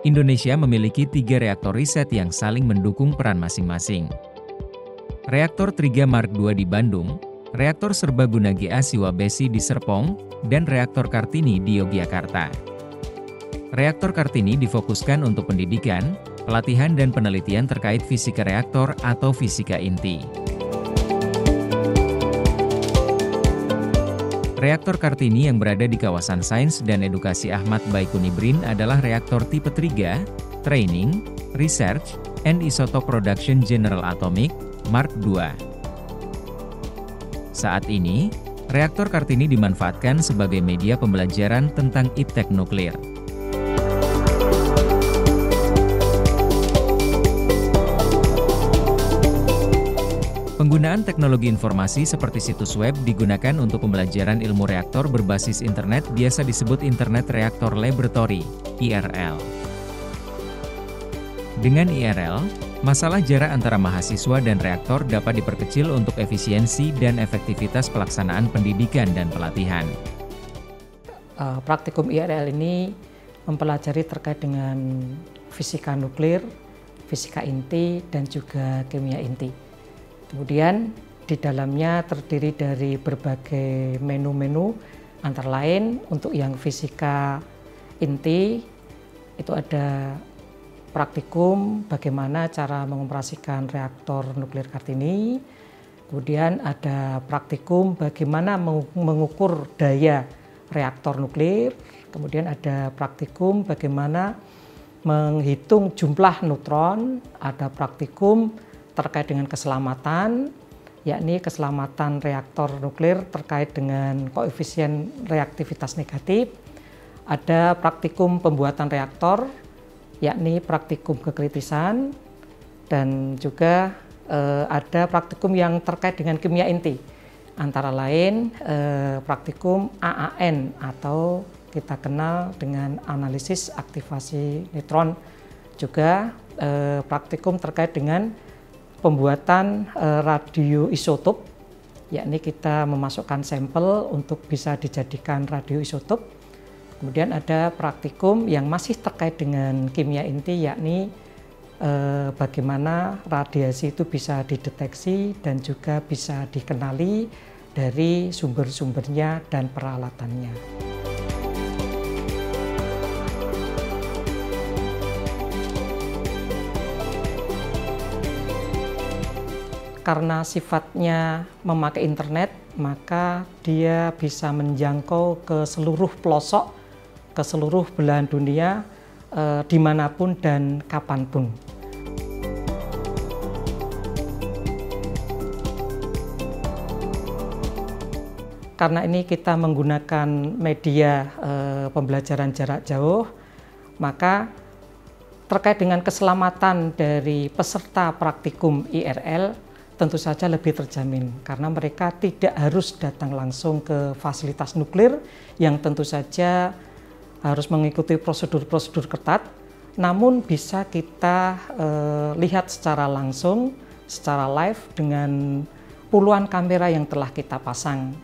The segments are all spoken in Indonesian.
Indonesia memiliki tiga reaktor riset yang saling mendukung peran masing-masing. Reaktor Triga Mark II di Bandung, Reaktor Serbaguna GA Siwabesi di Serpong, dan Reaktor Kartini di Yogyakarta. Reaktor Kartini difokuskan untuk pendidikan, pelatihan dan penelitian terkait fisika reaktor atau fisika inti. Reaktor Kartini yang berada di kawasan Sains dan Edukasi Ahmad Baikuni Brin adalah reaktor tipe 3, Training, Research, and Isotope Production General Atomic, Mark II. Saat ini, reaktor Kartini dimanfaatkan sebagai media pembelajaran tentang iptek nuklir. Penggunaan teknologi informasi seperti situs web digunakan untuk pembelajaran ilmu reaktor berbasis internet biasa disebut Internet Reactor Laboratory, IRL. Dengan IRL, masalah jarak antara mahasiswa dan reaktor dapat diperkecil untuk efisiensi dan efektivitas pelaksanaan pendidikan dan pelatihan. Uh, praktikum IRL ini mempelajari terkait dengan fisika nuklir, fisika inti, dan juga kimia inti. Kemudian di dalamnya terdiri dari berbagai menu-menu antara lain untuk yang fisika inti itu ada praktikum bagaimana cara mengoperasikan reaktor nuklir Kartini. Kemudian ada praktikum bagaimana mengukur daya reaktor nuklir. Kemudian ada praktikum bagaimana menghitung jumlah neutron. Ada praktikum terkait dengan keselamatan, yakni keselamatan reaktor nuklir terkait dengan koefisien reaktivitas negatif. Ada praktikum pembuatan reaktor, yakni praktikum kekritisan, dan juga eh, ada praktikum yang terkait dengan kimia inti, antara lain eh, praktikum AAN atau kita kenal dengan analisis aktivasi neutron, juga eh, praktikum terkait dengan pembuatan uh, radioisotop, yakni kita memasukkan sampel untuk bisa dijadikan radioisotop. Kemudian ada praktikum yang masih terkait dengan kimia inti, yakni eh, bagaimana radiasi itu bisa dideteksi dan juga bisa dikenali dari sumber-sumbernya dan peralatannya. Karena sifatnya memakai internet, maka dia bisa menjangkau ke seluruh pelosok, ke seluruh belahan dunia, eh, di mana pun dan kapan pun. Karena ini kita menggunakan media eh, pembelajaran jarak jauh, maka terkait dengan keselamatan dari peserta praktikum IRL tentu saja lebih terjamin karena mereka tidak harus datang langsung ke fasilitas nuklir yang tentu saja harus mengikuti prosedur-prosedur ketat. Namun bisa kita eh, lihat secara langsung secara live dengan puluhan kamera yang telah kita pasang.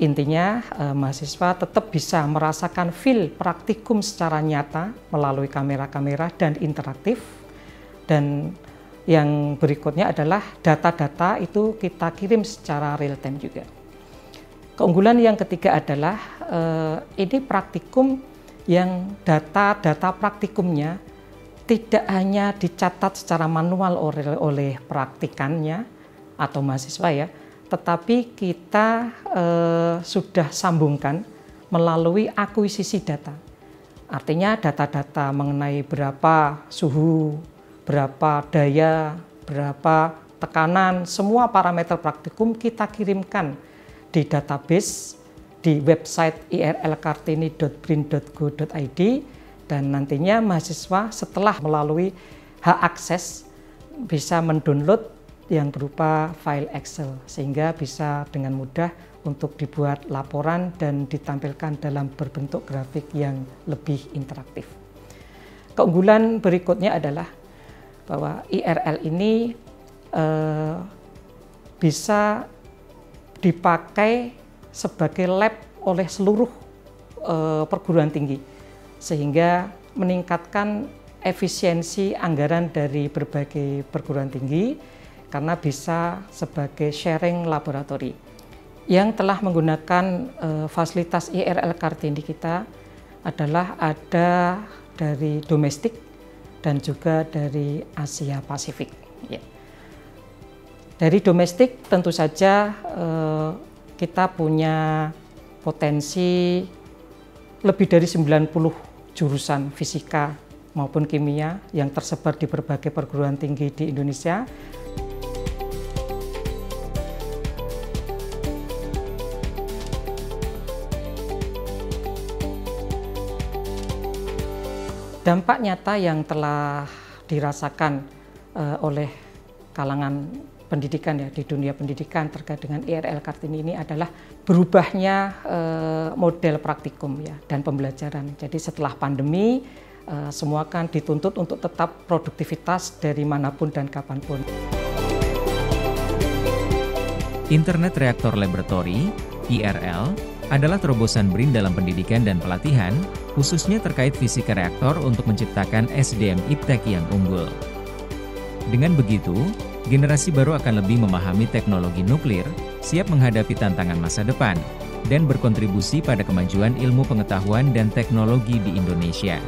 Intinya eh, mahasiswa tetap bisa merasakan feel praktikum secara nyata melalui kamera-kamera dan interaktif. Dan yang berikutnya adalah data-data itu kita kirim secara real time juga. Keunggulan yang ketiga adalah eh, ini praktikum yang data-data praktikumnya tidak hanya dicatat secara manual oleh, oleh praktikannya atau mahasiswa ya, tetapi kita eh, sudah sambungkan melalui akuisisi data. Artinya data-data mengenai berapa suhu berapa daya, berapa tekanan, semua parameter praktikum kita kirimkan di database di website irlkartini.brin.go.id dan nantinya mahasiswa setelah melalui hak akses bisa mendownload yang berupa file Excel sehingga bisa dengan mudah untuk dibuat laporan dan ditampilkan dalam berbentuk grafik yang lebih interaktif. Keunggulan berikutnya adalah bahwa IRL ini uh, bisa dipakai sebagai lab oleh seluruh uh, perguruan tinggi sehingga meningkatkan efisiensi anggaran dari berbagai perguruan tinggi karena bisa sebagai sharing laboratori. Yang telah menggunakan uh, fasilitas IRL Kartini kita adalah ada dari domestik dan juga dari Asia Pasifik. Ya. Dari domestik tentu saja uh, kita punya potensi lebih dari 90 jurusan fisika maupun kimia yang tersebar di berbagai perguruan tinggi di Indonesia dampak nyata yang telah dirasakan uh, oleh kalangan pendidikan ya di dunia pendidikan terkait dengan IRL Kartini ini adalah berubahnya uh, model praktikum ya dan pembelajaran. Jadi setelah pandemi uh, semua kan dituntut untuk tetap produktivitas dari mana pun dan kapan pun. Internet Reaktor Laboratory (IRL) adalah terobosan BRIN dalam pendidikan dan pelatihan, khususnya terkait fisika reaktor untuk menciptakan SDM iptek yang unggul. Dengan begitu, generasi baru akan lebih memahami teknologi nuklir, siap menghadapi tantangan masa depan, dan berkontribusi pada kemajuan ilmu pengetahuan dan teknologi di Indonesia.